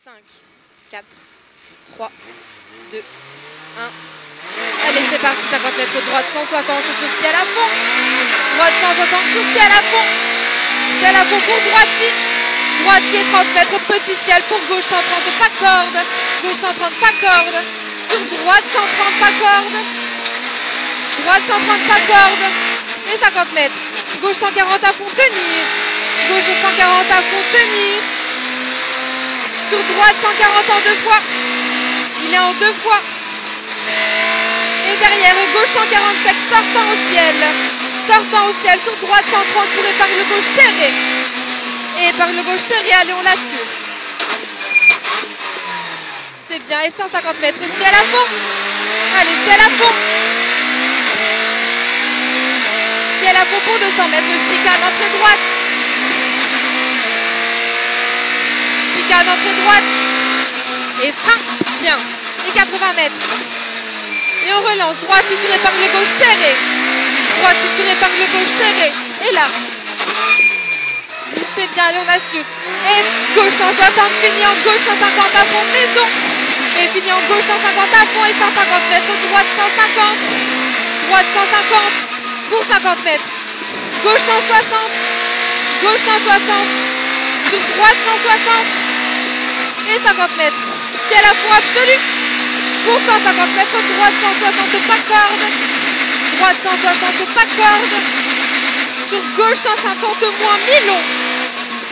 5, 4, 3, 2, 1. Allez, c'est parti, 50 mètres droite, 160 sur ciel à fond. Droite 160 sur ciel à fond. Ciel à fond pour droitier. Droitier 30 mètres, petit ciel pour gauche 130, pas corde. Gauche 130, pas corde. Sur droite 130, pas corde. Droite 130, pas corde. Et 50 mètres. Gauche 140 à fond, tenir. Gauche 140 à fond, tenir. Sur droite, 140 en deux fois. Il est en deux fois. Et derrière, gauche 145, sortant au ciel. Sortant au ciel, sur droite 130 pour le gauche serré. Et le gauche serré, allez, on l'assure. C'est bien, et 150 mètres, ciel à fond. Allez, ciel à fond. Ciel à fond pour 200 mètres, chicane, entrée droite. Chicane, entrée droite. Et frein, bien. Et 80 mètres. Et on relance, droite sur épingle gauche serrée. Droite sur épingle gauche serrée. Et là. C'est bien, allez, on assure. Et gauche 160, fini en gauche 150 à fond, maison. Et fini en gauche 150 à fond et 150 mètres, droite 150. Droite 150 pour 50 mètres. Gauche 160. Gauche 160. Sur droite 160 et 50 mètres. Ciel à fond absolu. Pour 150 mètres, droite 160 pas corde, droite 160 pas corde, sur gauche 150 moins mi-long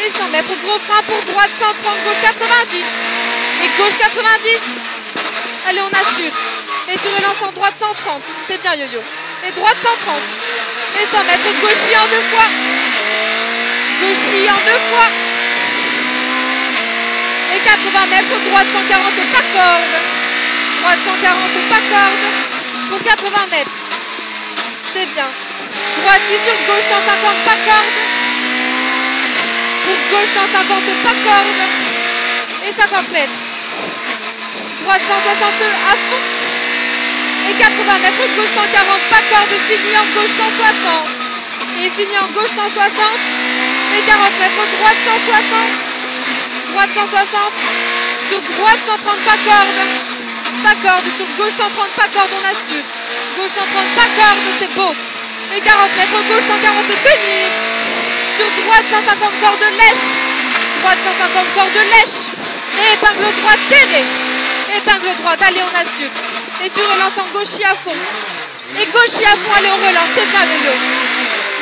et 100 mètres gros frein pour droite 130, gauche 90 et gauche 90. Allez on assure. Et tu relances en droite 130, c'est bien yo-yo. Et droite 130 et 100 mètres gauchis en deux fois, gauchis en deux fois et 80 mètres, droite 140, pas corde. Droite 140, pas corde. Pour 80 mètres. C'est bien. Droite sur gauche 150, pas corde. Pour gauche 150, pas corde. Et 50 mètres. Droite 160 à fond. Et 80 mètres, gauche 140, pas corde, fini en gauche 160. Et fini en gauche 160. Et 40 mètres, droite 160 droite 160, sur droite 130 pas corde, pas corde, sur gauche 130 pas corde, on assure, gauche 130 pas corde, c'est beau, et 40 mètres, gauche 140 tenir, sur droite 150 corde lèche, droite 150 corde lèche, et épingle droite serrée, épingle droite, allez on assure, et tu relances en gauchis à fond, et gauchis à fond, allez on relance, c'est bien le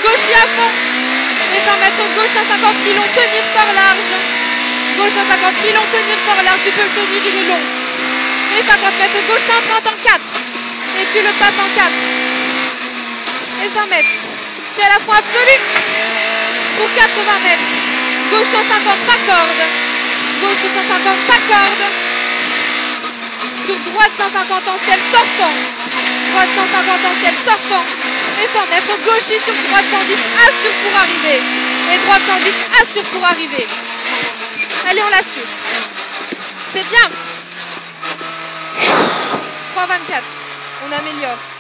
gauchis à fond, et 100 mètres gauche 150 pilons, tenir sort large, gauche 150 000, on tenir sort large, tu peux le tenir, il est long. Et 50 mètres gauche 130 en 4. Et tu le passes en 4. Et 100 mètres. C'est à la fois absolu. Pour 80 mètres. Gauche 150, pas corde. Gauche 150, pas corde. Sur droite 150 en ciel sortant. Droite 150 en ciel sortant. Et 100 mètres. Gauche sur droite 110, assure pour arriver. Et droite 110, assure pour arriver. Allez, on l'assure. C'est bien. 3,24. On améliore.